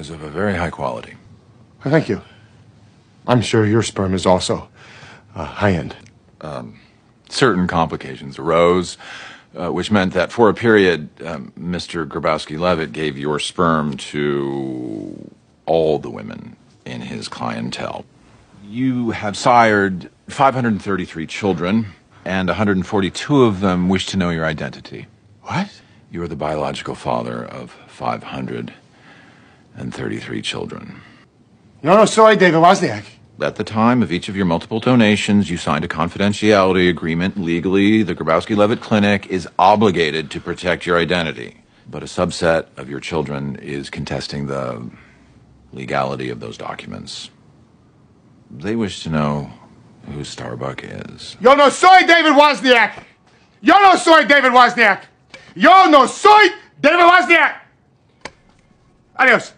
is of a very high quality. Thank you. I'm sure your sperm is also uh, high end. Certain complications arose, uh, which meant that for a period, um, Mr. Grabowski Levitt gave your sperm to all the women in his clientele. You have sired 533 children, and 142 of them wish to know your identity. What? You are the biological father of 533 children. No, no, sorry, David Wozniak. At the time of each of your multiple donations, you signed a confidentiality agreement. Legally, the Grabowski Levitt Clinic is obligated to protect your identity. But a subset of your children is contesting the legality of those documents. They wish to know who Starbuck is. Yo no soy David Wozniak. Yo no soy David Wozniak. Yo no soy David Wozniak. Adios.